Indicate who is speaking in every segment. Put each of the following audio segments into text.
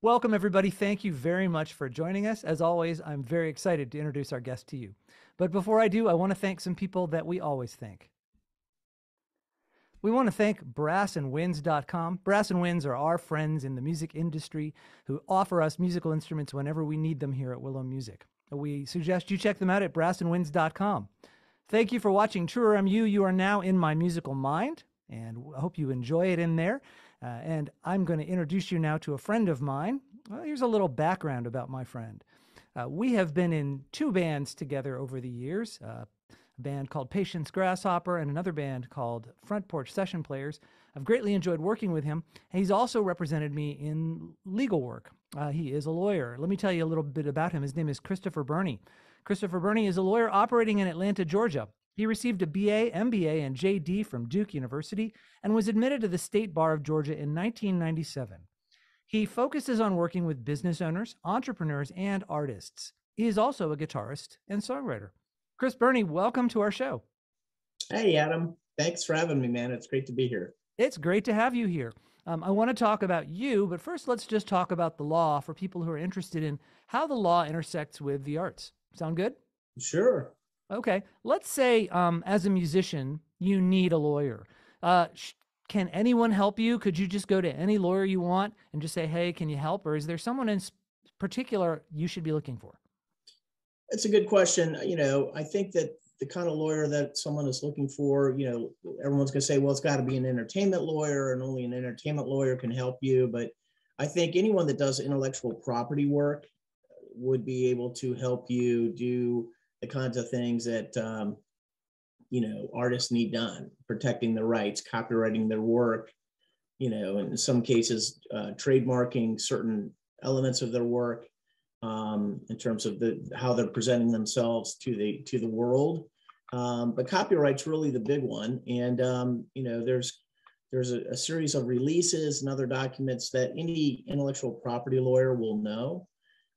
Speaker 1: Welcome, everybody. Thank you very much for joining us. As always, I'm very excited to introduce our guest to you. But before I do, I want to thank some people that we always thank. We want to thank brassandwinds.com. Brass and Winds are our friends in the music industry who offer us musical instruments whenever we need them here at Willow Music. We suggest you check them out at brassandwinds.com. Thank you for watching TruerMU. You are now in my musical mind, and I hope you enjoy it in there. Uh, and I'm going to introduce you now to a friend of mine. Well, here's a little background about my friend. Uh, we have been in two bands together over the years uh, a band called Patience Grasshopper and another band called Front Porch Session Players. I've greatly enjoyed working with him. He's also represented me in legal work. Uh, he is a lawyer. Let me tell you a little bit about him. His name is Christopher Berney. Christopher Berney is a lawyer operating in Atlanta, Georgia. He received a BA, MBA, and JD from Duke University and was admitted to the State Bar of Georgia in 1997. He focuses on working with business owners, entrepreneurs, and artists. He is also a guitarist and songwriter. Chris Berney, welcome to our show.
Speaker 2: Hey, Adam. Thanks for having me, man. It's great to be here.
Speaker 1: It's great to have you here. Um, I want to talk about you, but first, let's just talk about the law for people who are interested in how the law intersects with the arts. Sound good?
Speaker 2: Sure.
Speaker 1: Okay. Let's say, um, as a musician, you need a lawyer. Uh, sh- can anyone help you? Could you just go to any lawyer you want and just say, "Hey, can you help?" Or is there someone in particular you should be looking for?
Speaker 2: It's a good question. You know, I think that the kind of lawyer that someone is looking for, you know, everyone's going to say, "Well, it's got to be an entertainment lawyer, and only an entertainment lawyer can help you." But I think anyone that does intellectual property work would be able to help you do the kinds of things that um, you know artists need done protecting their rights copywriting their work you know in some cases uh, trademarking certain elements of their work um, in terms of the how they're presenting themselves to the to the world. Um, but copyright's really the big one. And um, you know there's there's a, a, series of releases and other documents that any intellectual property lawyer will know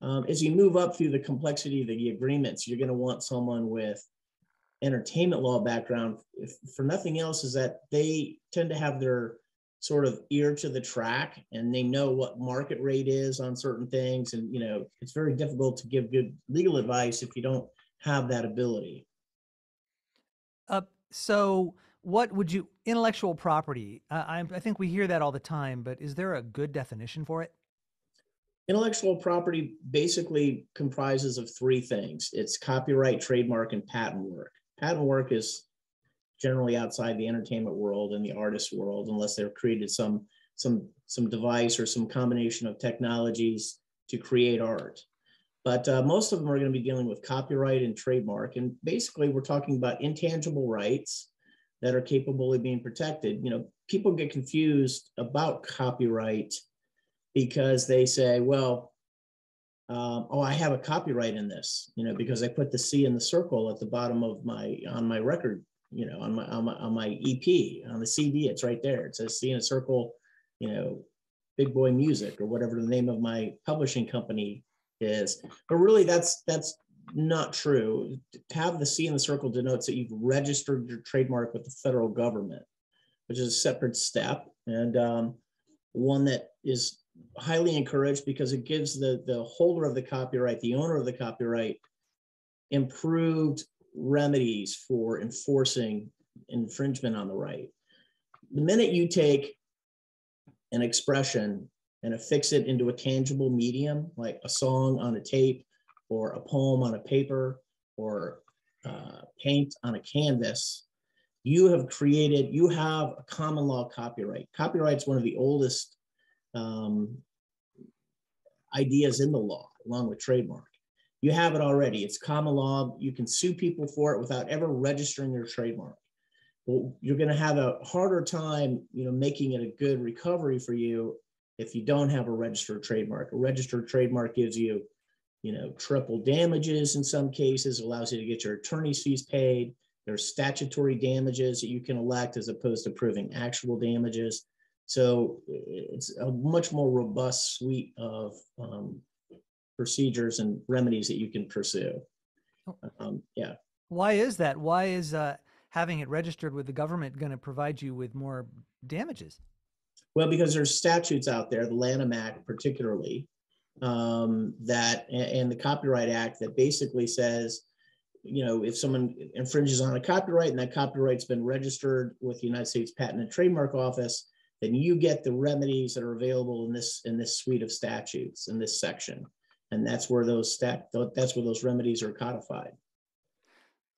Speaker 2: um, as you move up through the complexity of the agreements, you're going to want someone with entertainment law background. If for nothing else, is that they tend to have their sort of ear to the track and they know what market rate is on certain things. And you know, it's very difficult to give good legal advice if you don't have that ability.
Speaker 1: Uh, so what would you intellectual property? Uh, I, I think we hear that all the time, but is there a good definition for it?
Speaker 2: Intellectual property basically comprises of three things. It's copyright, trademark, and patent work. Patent work is generally outside the entertainment world and the artist world, unless they've created some some some device or some combination of technologies to create art. But uh, most of them are going to be dealing with copyright and trademark. And basically, we're talking about intangible rights that are capable of being protected. You know, people get confused about copyright because they say, well, um, oh, I have a copyright in this, you know, because I put the C in the circle at the bottom of my on my record, you know, on my on my on my EP on the CD, it's right there. It says C in a circle, you know, Big Boy Music or whatever the name of my publishing company is. But really, that's that's not true. To have the C in the circle denotes that you've registered your trademark with the federal government, which is a separate step and um, one that is highly encouraged because it gives the, the holder of the copyright, the owner of the copyright, improved remedies for enforcing infringement on the right. The minute you take an expression and affix it into a tangible medium, like a song on a tape or a poem on a paper or uh, paint on a canvas, you have created, you have a common law copyright. Copyright is one of the oldest um, ideas in the law, along with trademark. You have it already. It's common law. You can sue people for it without ever registering your trademark. Well, you're going to have a harder time, you know, making it a good recovery for you if you don't have a registered trademark. A registered trademark gives you, you know, triple damages in some cases, allows you to get your attorney's fees paid. There's statutory damages that you can elect as opposed to proving actual damages. So it's a much more robust suite of um, procedures and remedies that you can pursue.
Speaker 1: Oh. Um, yeah. Why is that? Why is uh, having it registered with the government going to provide you with more damages?
Speaker 2: Well, because there's statutes out there, the Lanham Act particularly, um, that and the Copyright Act that basically says, you know, if someone infringes on a copyright and that copyright's been registered with the United States Patent and Trademark Office, then you get the remedies that are available in this in this suite of statutes in this section, and that's where those stat that's where those remedies are codified.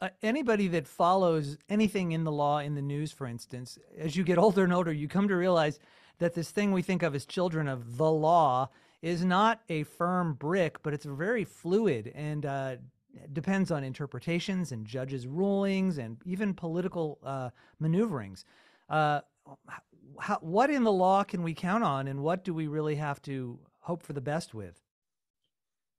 Speaker 1: Uh, anybody that follows anything in the law in the news, for instance, as you get older and older, you come to realize that this thing we think of as children of the law is not a firm brick, but it's very fluid and uh, depends on interpretations and judges' rulings and even political uh, maneuverings. Uh, how, what in the law can we count on, and what do we really have to hope for the best with?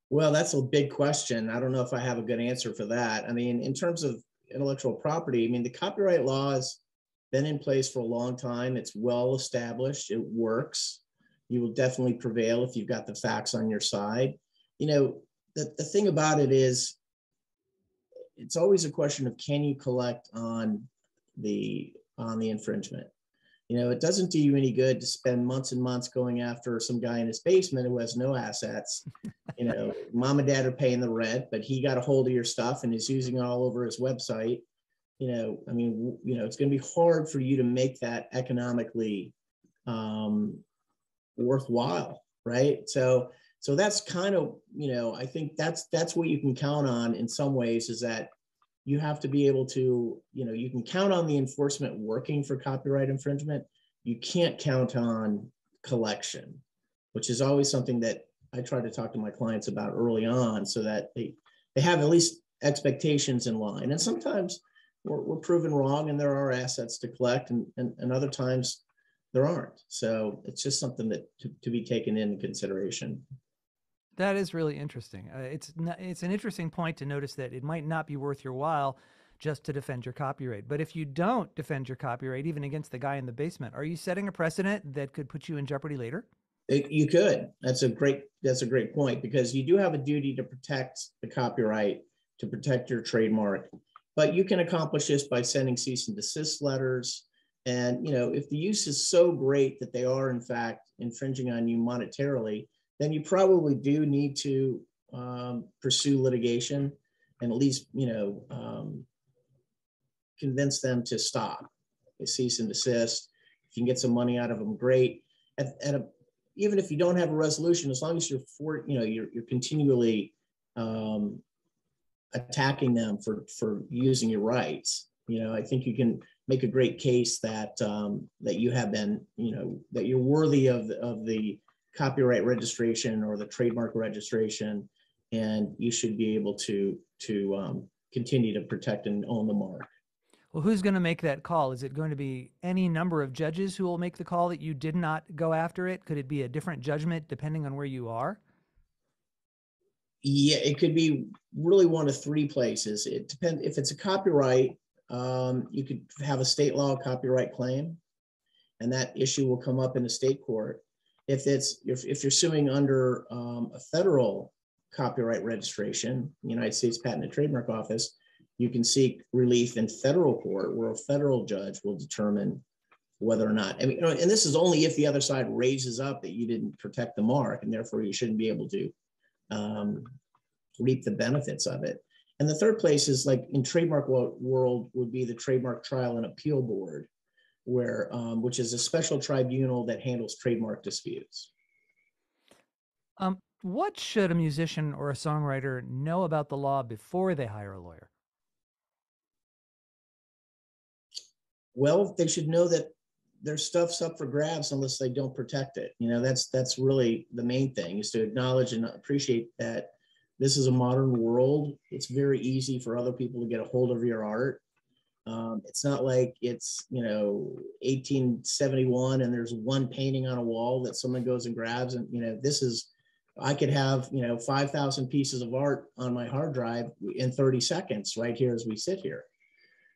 Speaker 2: Well, that's a big question. I don't know if I have a good answer for that. I mean, in terms of intellectual property, I mean, the copyright law has been in place for a long time. It's well established. It works. You will definitely prevail if you've got the facts on your side. You know, the, the thing about it is, it's always a question of can you collect on the on the infringement you know, it doesn't do you any good to spend months and months going after some guy in his basement who has no assets. you know, mom and dad are paying the rent, but he got a hold of your stuff and is using it all over his website. You know, I mean, you know, it's going to be hard for you to make that economically um, worthwhile, right? So, so that's kind of, you know, I think that's that's what you can count on in some ways is that you have to be able to, you know, you can count on the enforcement working for copyright infringement. You can't count on collection, which is always something that I try to talk to my clients about early on so that they, they have at least expectations in line. And sometimes we're, we're proven wrong and there are assets to collect and, and, and other times there aren't. So it's just something that to, to be taken into consideration.
Speaker 1: That is really interesting. Uh, it's not, it's an interesting point to notice that it might not be worth your while just to defend your copyright. But if you don't defend your copyright, even against the guy in the basement, are you setting a precedent that could put you in jeopardy later?
Speaker 2: It, you could. That's a great. That's a great point because you do have a duty to protect the copyright, to protect your trademark, but you can accomplish this by sending cease and desist letters. And you know, if the use is so great that they are in fact infringing on you monetarily, then you probably do need to um, pursue litigation and at least, you know, um, convince them to stop, cease and desist. If you can get some money out of them, great. At, at a, even if you don't have a resolution, as long as you're for, you know, you're, you're continually um, attacking them for for using your rights. You know, I think you can make a great case that um, that you have been, you know, that you're worthy of of the copyright registration or the trademark registration, and you should be able to to um, continue to protect and own the mark.
Speaker 1: Well, who's going to make that call? Is it going to be any number of judges who will make the call that you did not go after it? Could it be a different judgment depending on where you are?
Speaker 2: Yeah, it could be really one of three places. It depends if it's a copyright. Um, you could have a state law copyright claim, and that issue will come up in the state court. If it's if, if you're suing under um, a federal copyright registration, United States Patent and Trademark Office, you can seek relief in federal court where a federal judge will determine whether or not, I mean, and this is only if the other side raises up that you didn't protect the mark and therefore you shouldn't be able to um, reap the benefits of it. And the third place is like in trademark world would be the Trademark Trial and Appeal Board, where um, which is a special tribunal that handles trademark disputes.
Speaker 1: Um, what should a musician or a songwriter know about the law before they hire a lawyer?
Speaker 2: Well, they should know that their stuff's up for grabs unless they don't protect it. You know, that's that's really the main thing is to acknowledge and appreciate that this is a modern world. It's very easy for other people to get a hold of your art um, it's not like it's, you know, 1871 and there's one painting on a wall that someone goes and grabs. And, you know, this is, I could have, you know, 5,000 pieces of art on my hard drive in 30 seconds right here as we sit here.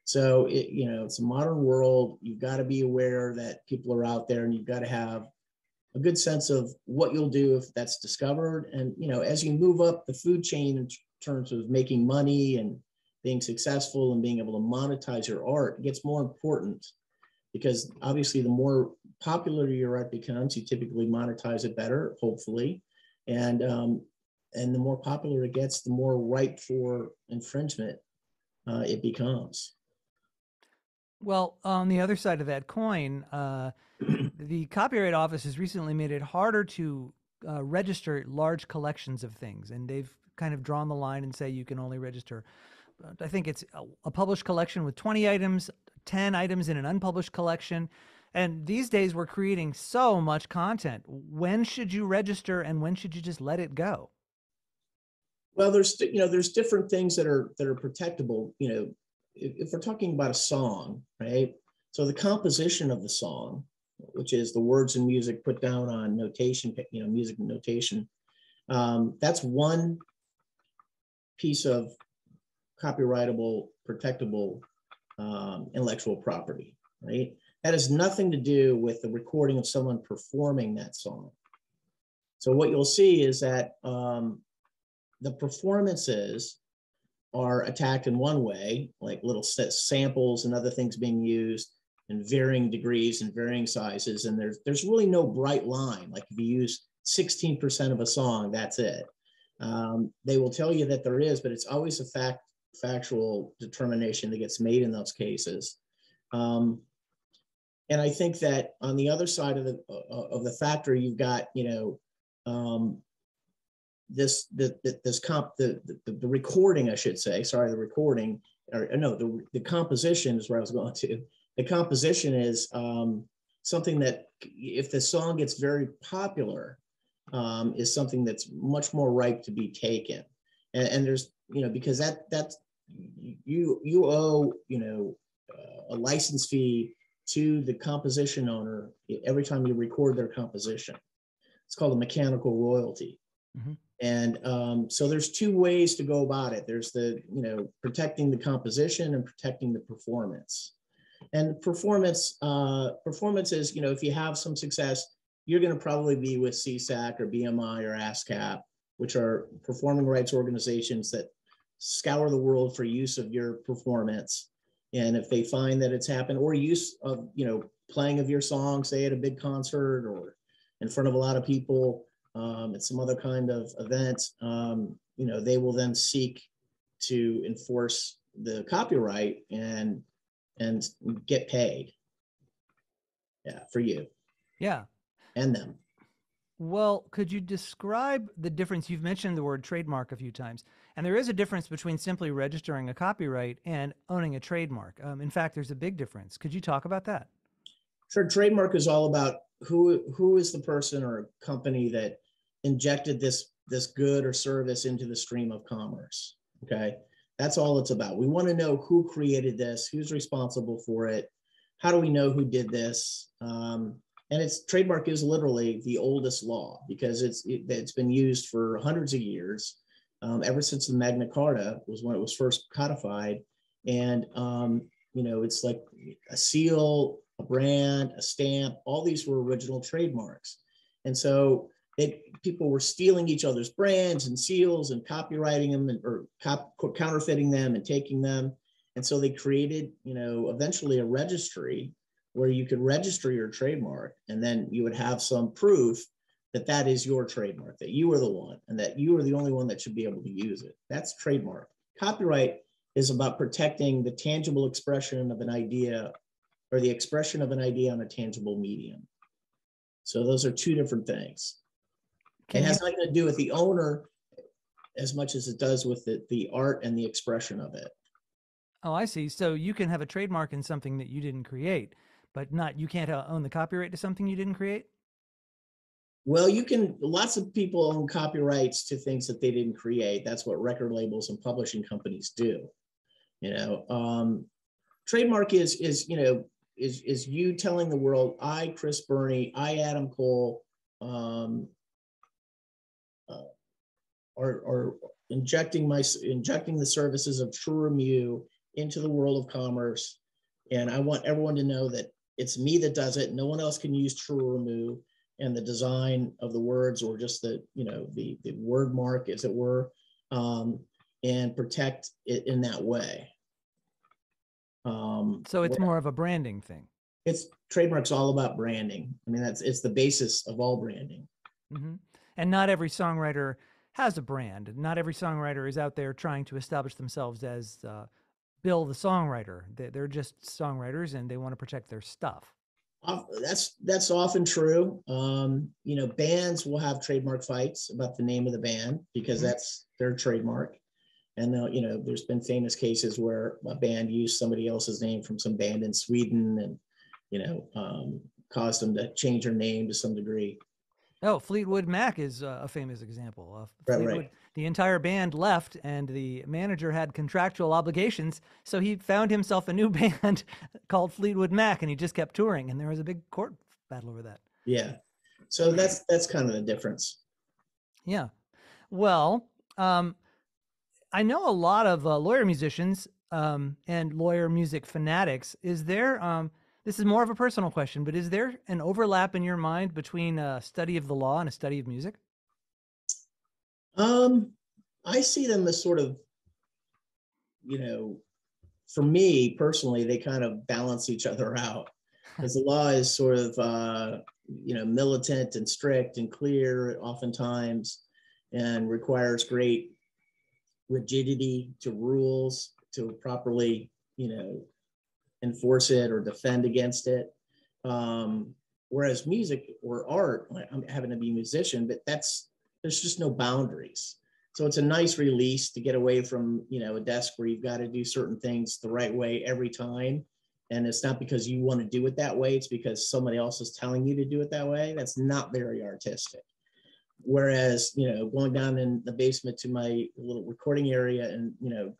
Speaker 2: So, it, you know, it's a modern world. You've got to be aware that people are out there and you've got to have a good sense of what you'll do if that's discovered. And, you know, as you move up the food chain in terms of making money and being successful and being able to monetize your art gets more important because obviously the more popular your art becomes, you typically monetize it better, hopefully. And um, and the more popular it gets, the more ripe for infringement uh, it becomes.
Speaker 1: Well, on the other side of that coin, uh, the Copyright Office has recently made it harder to uh, register large collections of things, and they've kind of drawn the line and say you can only register. I think it's a, a published collection with 20 items, 10 items in an unpublished collection. And these days we're creating so much content. When should you register and when should you just let it go?
Speaker 2: Well, there's you know there's different things that are that are protectable. You know, if, if we're talking about a song, right? So the composition of the song, which is the words and music put down on notation, you know, music notation, um, that's one piece of copyrightable, protectable um, intellectual property, right? That has nothing to do with the recording of someone performing that song. So what you'll see is that um, the performances are attacked in one way, like little samples and other things being used in varying degrees and varying sizes. And there's there's really no bright line. Like if you use 16% of a song, that's it. Um, they will tell you that there is, but it's always a fact factual determination that gets made in those cases. Um, and I think that on the other side of the uh, of the factor, you've got you know um, this the, the, this comp the, the, the recording I should say sorry the recording or no the the composition is where I was going to the composition is um, something that if the song gets very popular um, is something that's much more ripe to be taken and, and there's you know because that that's you you owe you know uh, a license fee to the composition owner every time you record their composition. It's called a mechanical royalty. Mm-hmm. and um, so there's two ways to go about it. There's the you know protecting the composition and protecting the performance. And performance uh, performance is you know if you have some success you're going to probably be with SESAC or BMI or ASCAP which are performing rights organizations that scour the world for use of your performance. And if they find that it's happened, or use of, you know, playing of your song, say at a big concert or in front of a lot of people um, at some other kind of event, um, you know, they will then seek to enforce the copyright and and get paid. Yeah, for you.
Speaker 1: Yeah.
Speaker 2: And them.
Speaker 1: Well, could you describe the difference? You've mentioned the word trademark a few times, and there is a difference between simply registering a copyright and owning a trademark. Um, in fact, there's a big difference. Could you talk about that?
Speaker 2: Sure. Trademark is all about who who is the person or company that injected this this good or service into the stream of commerce. Okay, that's all it's about. We want to know who created this, who's responsible for it, how do we know who did this. Um, and its trademark is literally the oldest law because it's it, has been used for hundreds of years um, ever since the Magna Carta was when it was first codified. And um, you know it's like a seal a brand a stamp all these were original trademarks. And so it, people were stealing each other's brands and seals and copywriting them and, or cop, counterfeiting them and taking them. And so they created you know eventually a registry where you could register your trademark and then you would have some proof that that is your trademark, that you are the one and that you are the only one that should be able to use it. That's trademark. Copyright is about protecting the tangible expression of an idea or the expression of an idea on a tangible medium. So those are two different things. Can it has nothing to do with the owner as much as it does with the, the art and the expression of it.
Speaker 1: Oh, I see. So you can have a trademark in something that you didn't create but not you can't uh, own the copyright to something you didn't create.
Speaker 2: Well, you can. Lots of people own copyrights to things that they didn't create. That's what record labels and publishing companies do. You know, um, trademark is is you know is is you telling the world, I Chris Berney, I Adam Cole, um, uh, or or injecting my injecting the services of TruerMU into the world of commerce, and I want everyone to know that it's me that does it. No one else can use TruerMU and the design of the words or just the, you know, the, the word mark, as it were, um, and protect it in that way.
Speaker 1: Um, so it's more of a branding thing.
Speaker 2: It's trademarks all about branding. I mean, that's it's the basis of all branding.
Speaker 1: Mm-hmm. And not every songwriter has a brand. Not every songwriter is out there trying to establish themselves as uh, Bill the songwriter. They're just songwriters and they want to protect their stuff.
Speaker 2: Uh, that's that's often true. Um, you know, bands will have trademark fights about the name of the band because mm-hmm. that's their trademark. And uh, you know, there's been famous cases where a band used somebody else's name from some band in Sweden, and you know, um, caused them to change their name to some degree.
Speaker 1: Oh, Fleetwood Mac is uh, a famous example. of
Speaker 2: right, right.
Speaker 1: The entire band left, and the manager had contractual obligations, so he found himself a new band called Fleetwood Mac, and he just kept touring. And there was a big court battle over that.
Speaker 2: Yeah, so that's that's kind of the difference.
Speaker 1: Yeah, well, um, I know a lot of uh, lawyer musicians um, and lawyer music fanatics. Is there um, this is more of a personal question, but is there an overlap in your mind between a study of the law and a study of music?
Speaker 2: Um, I see them as sort of, you know, for me personally, they kind of balance each other out because the law is sort of, uh, you know, militant and strict and clear oftentimes and requires great rigidity to rules to properly, you know, enforce it or defend against it. Um, whereas music or art, I'm having to be a musician, but that's there's just no boundaries. So it's a nice release to get away from you know a desk where you've got to do certain things the right way every time. And it's not because you want to do it that way, it's because somebody else is telling you to do it that way. That's not very artistic. Whereas, you know, going down in the basement to my little recording area and, you know,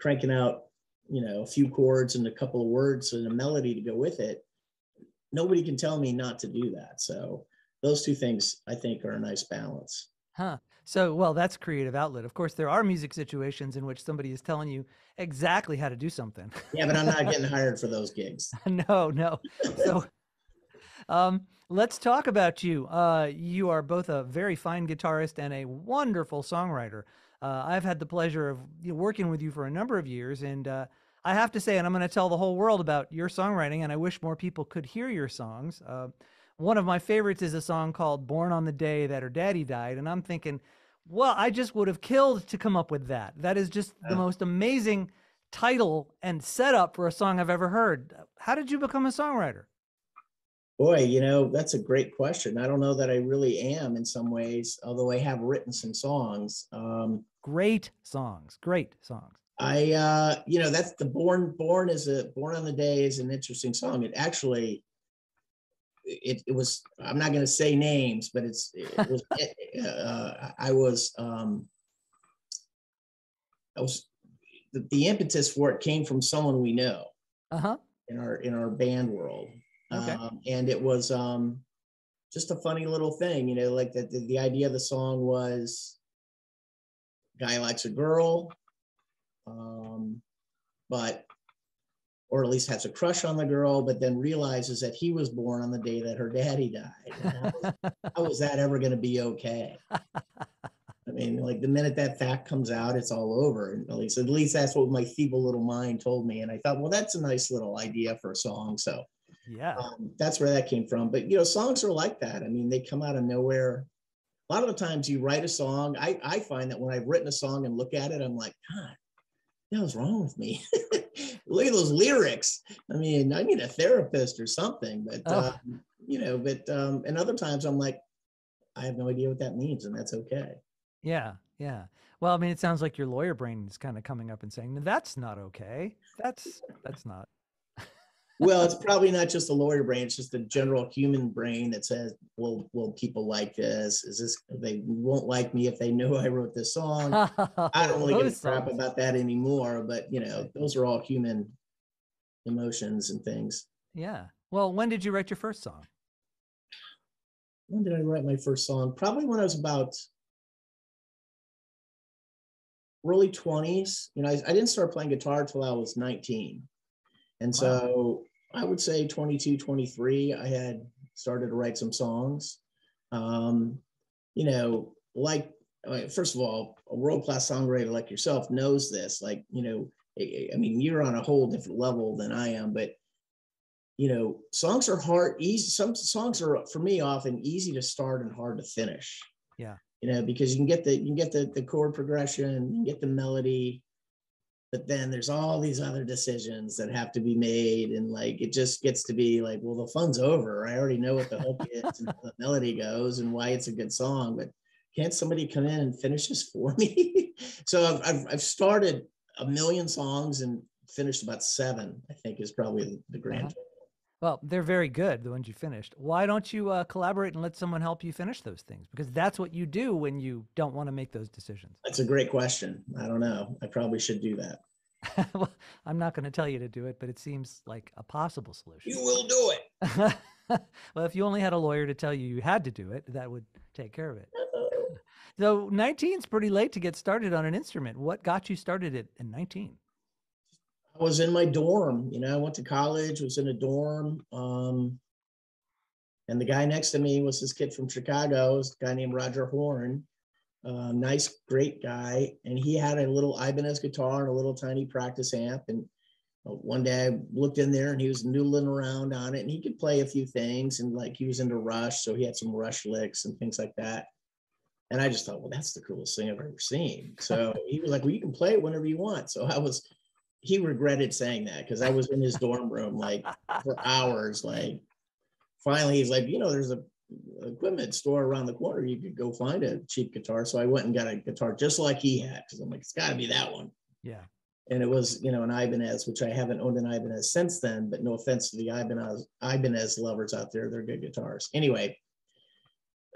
Speaker 2: cranking out you know a few chords and a couple of words and a melody to go with it nobody can tell me not to do that. So those two things i think are a nice balance.
Speaker 1: Huh. So well that's creative outlet. Of course there are music situations in which somebody is telling you exactly how to do something.
Speaker 2: Yeah but i'm not getting hired for those gigs.
Speaker 1: No no. So um, let's talk about you. Uh, you are both a very fine guitarist and a wonderful songwriter uh, I've had the pleasure of you know, working with you for a number of years, and uh, I have to say, and I'm going to tell the whole world about your songwriting, and I wish more people could hear your songs. Uh, one of my favorites is a song called Born on the Day That Her Daddy Died. And I'm thinking, well, I just would have killed to come up with that. That is just the most amazing title and setup for a song I've ever heard. How did you become a songwriter?
Speaker 2: Boy, you know, that's a great question. I don't know that I really am in some ways, although I have written some songs. Um,
Speaker 1: great songs, great songs.
Speaker 2: I, uh, you know, that's the born, born is a born on the day is an interesting song. It actually, it, it was, I'm not going to say names, but it's, it was, it, uh, I was, um, I was, the, the, impetus for it came from someone we know
Speaker 1: uh-huh.
Speaker 2: in our, in our band world. Okay. Um, and it was, um, just a funny little thing, you know, like that the, the idea of the song was guy likes a girl, um, but or at least has a crush on the girl, but then realizes that he was born on the day that her daddy died. How was, how was that ever going to be okay? I mean, like the minute that fact comes out, it's all over. And at least, at least that's what my feeble little mind told me. And I thought, well, that's a nice little idea for a song. So
Speaker 1: yeah,
Speaker 2: um, that's where that came from. But you know, songs are like that. I mean, they come out of nowhere. A lot of the times, you write a song. I I find that when I've written a song and look at it, I'm like, God, the was wrong with me? Look at those lyrics. I mean, I need a therapist or something. But oh. um, you know, but um, and other times I'm like, I have no idea what that means, and that's okay.
Speaker 1: Yeah, yeah. Well, I mean, it sounds like your lawyer brain is kind of coming up and saying, "That's not okay. That's that's not."
Speaker 2: Well, it's probably not just a lawyer brain; it's just a general human brain that says, "Will will people like this? Is this they won't like me if they know I wrote this song?" I don't really give a crap about that anymore. But you know, those are all human emotions and things.
Speaker 1: Yeah. Well, when did you write your first song?
Speaker 2: When did I write my first song? Probably when I was about early 20s. You know, I, I didn't start playing guitar till I was 19. And so I would say 22, 23, I had started to write some songs. Um, you know, like, first of all, a world class songwriter like yourself knows this. Like, you know, I mean, you're on a whole different level than I am, but you know, songs are hard, easy. Some songs are for me often easy to start and hard to finish.
Speaker 1: Yeah.
Speaker 2: You know, because you can get the you can get the the chord progression, you can get the melody, but then there's all these other decisions that have to be made and like it just gets to be like well the fun's over. I already know what the hook is and how the melody goes and why it's a good song but can't somebody come in and finish this for me? So I've, I've, I've started a million songs and finished about seven i think is probably the grand
Speaker 1: uh-huh. Well they're very good the ones you finished why don't you uh, collaborate and let someone help you finish those things because that's what you do when you don't want to make those decisions
Speaker 2: that's a great question i don't know i probably should do that
Speaker 1: well, I'm not going to tell you to do it, but it seems like a possible solution.
Speaker 2: You will do it.
Speaker 1: well, if you only had a lawyer to tell you you had to do it, that would take care of it. so 19 is pretty late to get started on an instrument. What got you started at, in 19?
Speaker 2: I was in my dorm. You know, I went to college, was in a dorm. Um, and the guy next to me was this kid from Chicago, this guy named Roger Horn uh, nice, great guy. And he had a little Ibanez guitar and a little tiny practice amp. And uh, one day I looked in there and he was noodling around on it and he could play a few things. And like he was into Rush. So he had some Rush licks and things like that. And I just thought, well, that's the coolest thing I've ever seen. So he was like, well, you can play it whenever you want. So I was, he regretted saying that because I was in his dorm room like for hours. Like finally, he's like, you know, there's a equipment store around the corner, you could go find a cheap guitar. So I went and got a guitar just like he had because I'm like, it's got to be that one.
Speaker 1: Yeah.
Speaker 2: And it was, you know, an Ibanez, which I haven't owned an Ibanez since then. But no offense to the Ibanez Ibanez lovers out there, they're good guitars. Anyway,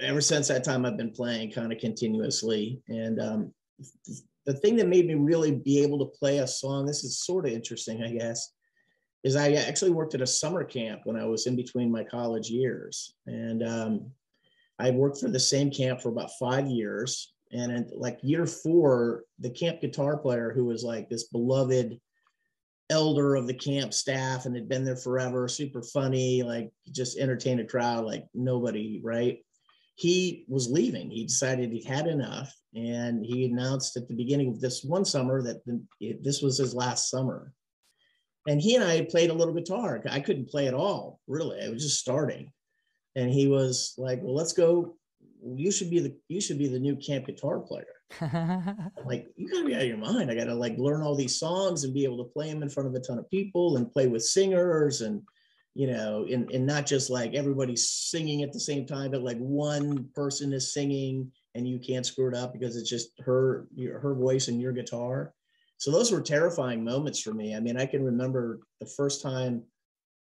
Speaker 2: ever since that time, I've been playing kind of continuously. And um, the thing that made me really be able to play a song, this is sort of interesting, I guess is I actually worked at a summer camp when I was in between my college years. And um, I worked for the same camp for about five years. And in like year four, the camp guitar player, who was like this beloved elder of the camp staff and had been there forever, super funny, like just entertain a crowd like nobody, right? He was leaving. He decided he'd had enough. And he announced at the beginning of this one summer that the, this was his last summer and he and I played a little guitar. I couldn't play at all, really. I was just starting. And he was like, "Well, let's go. You should be the you should be the new camp guitar player." Like, you gotta be out of your mind. I gotta like learn all these songs and be able to play them in front of a ton of people and play with singers and you know, and, and not just like everybody's singing at the same time, but like one person is singing and you can't screw it up because it's just her her voice and your guitar so those were terrifying moments for me. I mean, I can remember the first time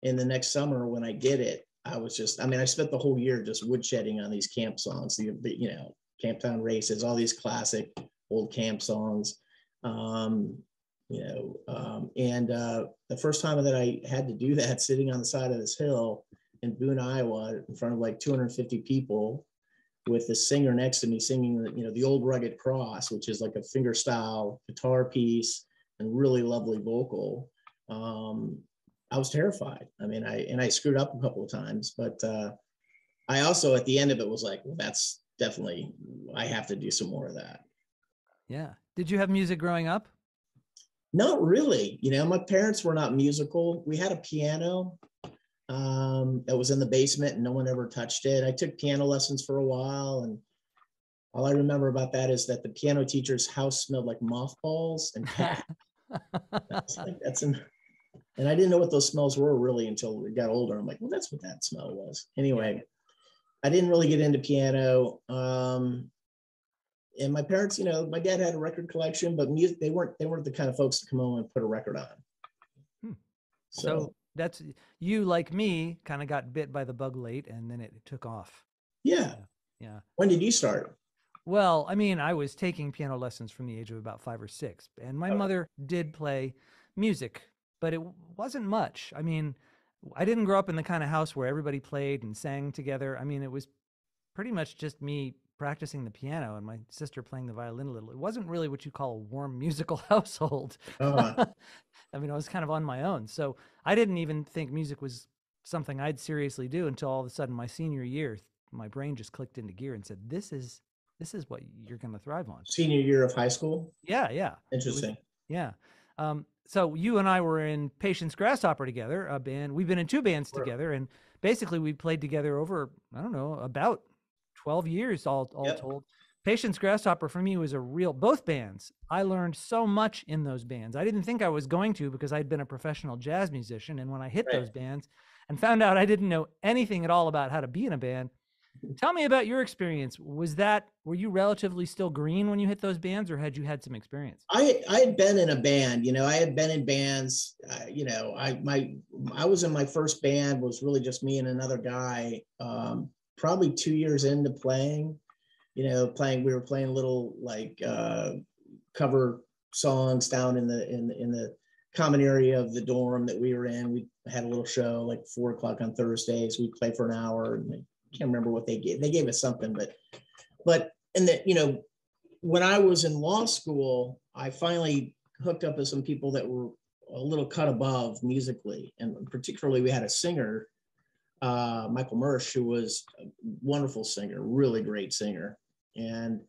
Speaker 2: in the next summer when I did it, I was just, I mean, I spent the whole year just woodshedding on these camp songs, the, the you know, Camptown Races, all these classic old camp songs. Um, you know, um, and uh, the first time that I had to do that sitting on the side of this hill in Boone, Iowa, in front of like 250 people, with the singer next to me singing, you know, the old rugged cross, which is like a finger style guitar piece and really lovely vocal. Um, I was terrified. I mean, I and I screwed up a couple of times, but uh, I also at the end of it was like, well, that's definitely I have to do some more of that.
Speaker 1: Yeah. Did you have music growing up?
Speaker 2: Not really. You know, my parents were not musical. We had a piano, um, that was in the basement and no one ever touched it. I took piano lessons for a while, and all I remember about that is that the piano teacher's house smelled like mothballs and that's like that's an, and I didn't know what those smells were really until we got older. I'm like, well, that's what that smell was. Anyway, I didn't really get into piano. Um, and my parents, you know, my dad had a record collection, but music, they weren't they weren't the kind of folks to come home and put a record on.
Speaker 1: Hmm. So, so that's you like me kind of got bit by the bug late and then it took off.
Speaker 2: Yeah.
Speaker 1: Yeah.
Speaker 2: When did you start?
Speaker 1: Well i mean i was taking piano lessons from the age of about five or six and my oh. mother did play music but it wasn't much. I mean i didn't grow up in the kind of house where everybody played and sang together. I mean it was pretty much just me practicing the piano and my sister playing the violin a little. It wasn't really what you call a warm musical household. Uh-huh. I mean, I was kind of on my own. So I didn't even think music was something I'd seriously do until all of a sudden my senior year, my brain just clicked into gear and said, "This is this is what you're going to thrive on."
Speaker 2: Senior year of high school.
Speaker 1: Yeah, yeah.
Speaker 2: Interesting. Was,
Speaker 1: yeah. Um, so you and I were in Patience Grasshopper together, a band. We've been in two bands
Speaker 2: Sure.
Speaker 1: together, and basically we played together over I don't know about twelve years all all
Speaker 2: Yep.
Speaker 1: told. Patience Grasshopper for me was a real both bands. I learned so much in those bands. I didn't think I was going to because I'd been a professional jazz musician, and when I hit
Speaker 2: Right.
Speaker 1: those bands and found out I didn't know anything at all about how to be in a band. Tell me about your experience. Was that were you relatively still green when you hit those bands, or had you had some experience?
Speaker 2: I I had been in a band, you know, I had been in bands, uh, you know, I my I was in my first band was really just me and another guy. Um, probably two years into playing, you know, playing we were playing little like uh, cover songs down in the in in the common area of the dorm that we were in. We had a little show like four o'clock on Thursdays. We played for an hour. And I can't remember what they gave. They gave us something, but but and that you know when I was in law school, I finally hooked up with some people that were a little cut above musically, and particularly we had a singer, uh, Michael Mersch, who was a wonderful singer, really great singer, and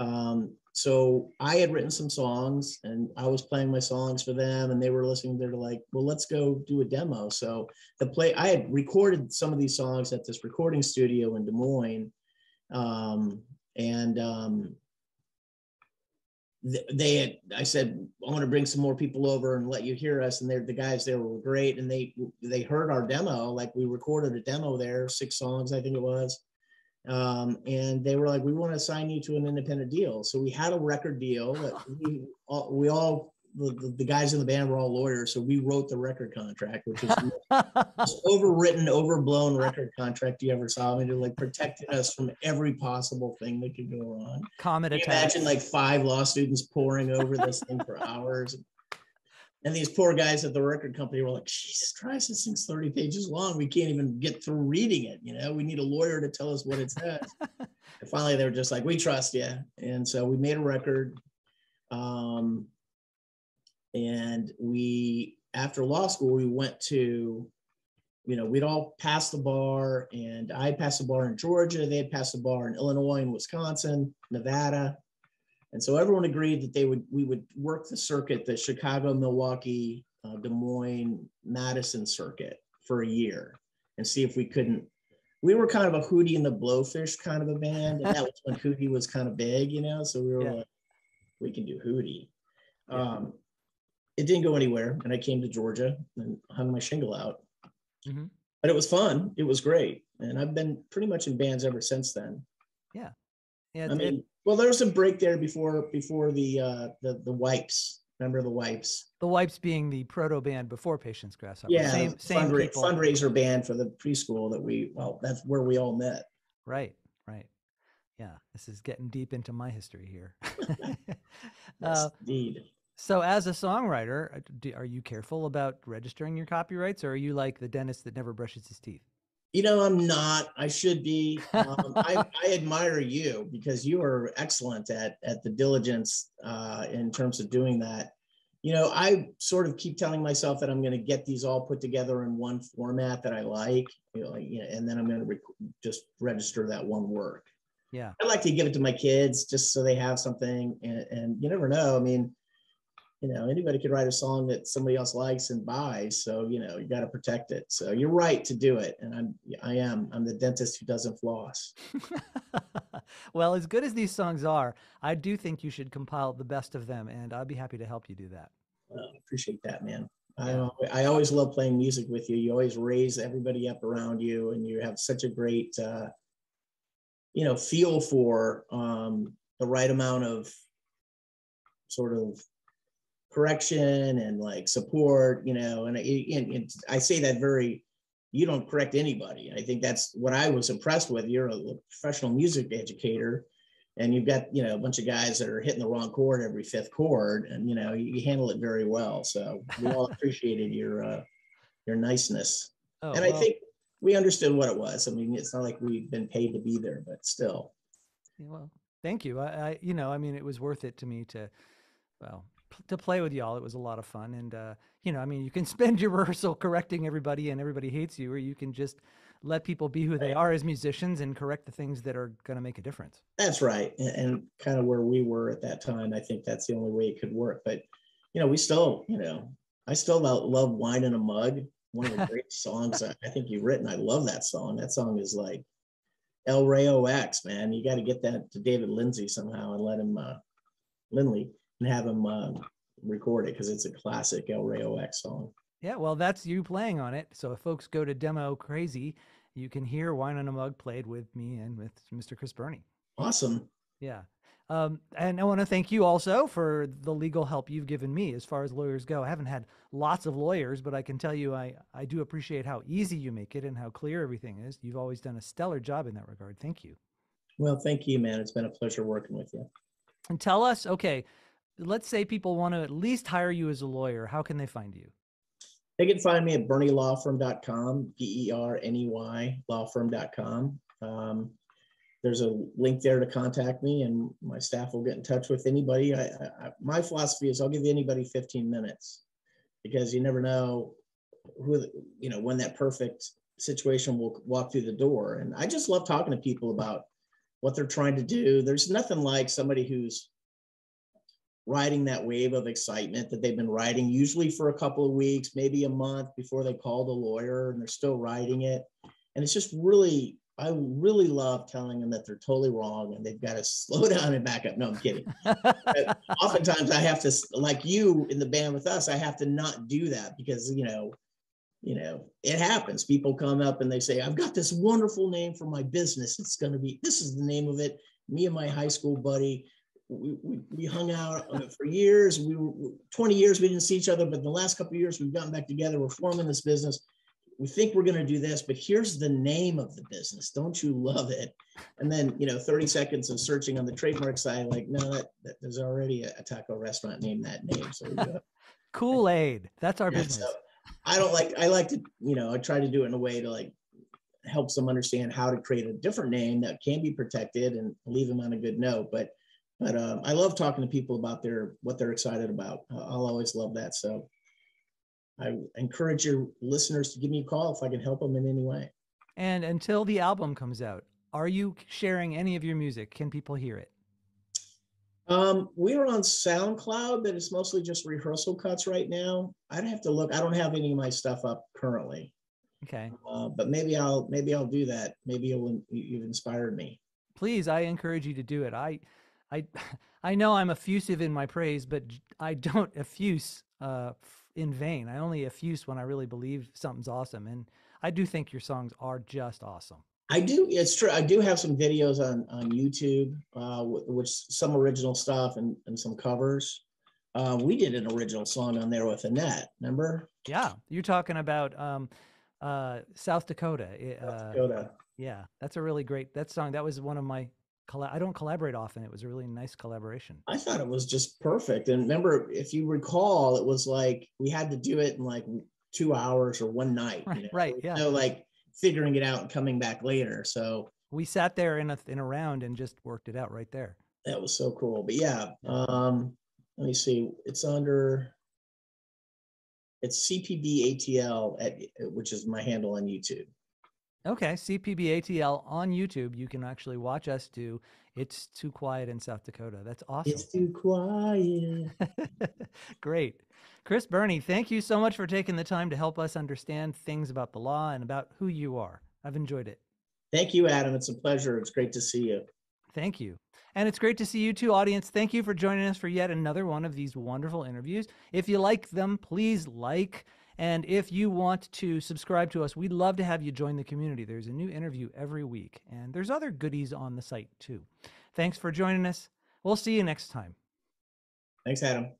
Speaker 2: um, so I had written some songs, and I was playing my songs for them, and they were listening. They're like, "Well, let's go do a demo." So the play, I had recorded some of these songs at this recording studio in Des Moines, um, and um, they had i said i want to bring some more people over and let you hear us. And they're the guys there were great and they they heard our demo like we recorded a demo there six songs i think it was. Um, and they were like we want to sign you to an independent deal. So we had a record deal that we all, we all the, the, guys in the band were all lawyers so we wrote the record contract which is the most overwritten overblown record contract you ever saw I mean, it like protected us from every possible thing that could go wrong
Speaker 1: Comet attack.
Speaker 2: imagine like five law students pouring over this thing for hours? And these poor guys at the record company were like, Jesus Christ, this thing's 30 pages long. We can't even get through reading it. You know, we need a lawyer to tell us what it says. and finally, they were just like, we trust you. And so we made a record. Um, and we, after law school, we went to, you know, we'd all passed the bar, and I passed the bar in Georgia. They had passed the bar in Illinois and Wisconsin, Nevada. And so everyone agreed that they would we would work the circuit, the Chicago, Milwaukee, uh, Des Moines, Madison circuit for a year and see if we couldn't. We were kind of a Hootie and the Blowfish kind of a band, and that was when Hootie was kind of big, you know. So we were
Speaker 1: Yeah.
Speaker 2: like, we can do Hootie.
Speaker 1: Yeah.
Speaker 2: Um, it didn't go anywhere, and I came to Georgia and hung my shingle out.
Speaker 1: Mhm.
Speaker 2: But it was fun. It was great, and I've been pretty much in bands ever since then.
Speaker 1: yeah,
Speaker 2: I
Speaker 1: it-
Speaker 2: well, there was a break there before before the uh the the wipes. Remember the wipes?
Speaker 1: the Wipes being the proto band before Patience Grasshopper.
Speaker 2: Yeah,
Speaker 1: same same
Speaker 2: fundra-
Speaker 1: people.
Speaker 2: fundraiser band for the preschool that we well, that's where we all met.
Speaker 1: Right, right. Yeah, this is getting deep into my history here.
Speaker 2: Yes,
Speaker 1: uh,
Speaker 2: indeed.
Speaker 1: So, as a songwriter, uh, do, are you careful about registering your copyrights, or are you like the dentist that never brushes his teeth?
Speaker 2: You know, I'm not. I should be. Um, I, I admire you because you are excellent at at the diligence uh, in terms of doing that. You know, I sort of keep telling myself that I'm going to get these all put together in one format that I like, you know, like, you know, and then I'm going to rec- just register that one work.
Speaker 1: Yeah,
Speaker 2: I like to give it to my kids just so they have something. And, and you never know. I mean, you know, anybody could write a song that somebody else likes and buys. So, you know, you got to protect it. So you're right to do it. And I'm, I am, I'm the dentist who doesn't floss.
Speaker 1: well, as good as these songs are, I do think you should compile the best of them, and I'd be happy to help you do that.
Speaker 2: Uh, appreciate that, man. I, I always love playing music with you. You always raise everybody up around you and you have such a great, uh, you know, feel for um, the right amount of sort of correction and like support, you know, and, I- and, and I say that very, you don't correct anybody. I think that's what I was impressed with. You're a professional music educator and you've got, you know, a bunch of guys that are hitting the wrong chord every fifth chord and, you know, you, you handle it very well. So we all appreciated your, uh, your niceness.
Speaker 1: Oh,
Speaker 2: and I think we understood what it was. I mean, it's not like we've been paid to be there, but still.
Speaker 1: well, thank you. I, I, you know, I mean, it was worth it to me to, well, to play with y'all. It was a lot of fun, and uh, you know, I mean, you can spend your rehearsal correcting everybody, and everybody hates you, or you can just let people be who they are as musicians and correct the things that are going to make a difference.
Speaker 2: That's right. And, and kind of where we were at that time, I think that's the only way it could work. But you know, we still, you know, I still love Wine in a Mug. One of the great songs I, I think you've written. I love that song. That song is like El Rayo X, man. You got to get that to David Lindsay somehow and let him, uh, Lindley, and have him uh, record it because it's a classic El Rayo X song.
Speaker 1: Yeah, well, that's you playing on it. So if folks go to Demo Crazy, you can hear Wine on a Mug played with me and with Mr. Chris Berney.
Speaker 2: Awesome.
Speaker 1: Yeah. Um, and I want to thank you also for the legal help you've given me as far as lawyers go. I haven't had lots of lawyers, but I can tell you I, I do appreciate how easy you make it and how clear everything is. You've always done a stellar job in that regard. Thank you.
Speaker 2: Well, thank you, man. It's been a pleasure working with you.
Speaker 1: And tell us, okay, let's say people want to at least hire you as a lawyer. How can they find you?
Speaker 2: They can find me at berneylawfirm.com, B E R N E Y lawfirm.com. Um, there's a link there to contact me, and my staff will get in touch with anybody. I, I, my philosophy is I'll give anybody 15 minutes because you never know who, you know, when that perfect situation will walk through the door. And I just love talking to people about what they're trying to do. There's nothing like somebody who's riding that wave of excitement that they've been riding, usually for a couple of weeks, maybe a month before they call the lawyer and they're still riding it. And it's just really, I really love telling them that they're totally wrong and they've got to slow down and back up. No, I'm kidding. oftentimes I have to, like you in the band with us, I have to not do that because, you know, you know, it happens. People come up and they say, I've got this wonderful name for my business. It's going to be, this is the name of it. Me and my high school buddy, we, we, we hung out uh, for years. We were 20 years, we didn't see each other, but the last couple years we've gotten back together. We're forming this business. We think we're going to do this, but here's the name of the business. Don't you love it? And then, you know, 30 seconds of searching on the trademark side, like, no, that, that there's already a, a, taco restaurant named that name. So,
Speaker 1: Kool Aid. That's our yeah, business. So
Speaker 2: I don't like, I like to, you know, I try to do it in a way to like help them understand how to create a different name that can be protected and leave them on a good note. But but um, I love talking to people about their what they're excited about. I'll always love that. So I encourage your listeners to give me a call if I can help them in any way.
Speaker 1: And until the album comes out, are you sharing any of your music? Can people hear it?
Speaker 2: Um, we're on SoundCloud, but it's mostly just rehearsal cuts right now. I'd have to look. I don't have any of my stuff up currently.
Speaker 1: Okay.
Speaker 2: Uh, but maybe I'll maybe I'll do that. Maybe you'll you've inspired me.
Speaker 1: Please, I encourage you to do it. I I I know I'm effusive in my praise, but I don't effuse uh, in vain. I only effuse when I really believe something's awesome, and I do think your songs are just awesome.
Speaker 2: I do. It's true. I do have some videos on on YouTube, uh, which some original stuff and and some covers. Uh, we did an original song on there with Annette. Remember?
Speaker 1: Yeah, you're talking about um, uh, South Dakota.
Speaker 2: South uh, Dakota.
Speaker 1: Yeah, that's a really great that song. That was one of my I don't collaborate often. It was a really nice collaboration.
Speaker 2: I thought it was just perfect. And remember, if you recall, it was like we had to do it in like two hours or one night.
Speaker 1: Right. You know? right yeah.
Speaker 2: So like figuring it out and coming back later. So
Speaker 1: we sat there in a in a round and just worked it out right there.
Speaker 2: That was so cool. But yeah, um, let me see. It's under it's CPB ATL at which is my handle on YouTube.
Speaker 1: Okay, CPBATL on YouTube. You can actually watch us do It's Too Quiet in South Dakota. That's awesome.
Speaker 2: It's too quiet.
Speaker 1: Great. Chris Berney, thank you so much for taking the time to help us understand things about the law and about who you are. I've enjoyed it.
Speaker 2: Thank you, Adam. It's a pleasure. It's great to see you.
Speaker 1: Thank you. And it's great to see you too, audience. Thank you for joining us for yet another one of these wonderful interviews. If you like them, please like and if you want to subscribe to us, we'd love to have you join the community. There's a new interview every week, and there's other goodies on the site too. Thanks for joining us. We'll see you next time.
Speaker 2: Thanks, Adam.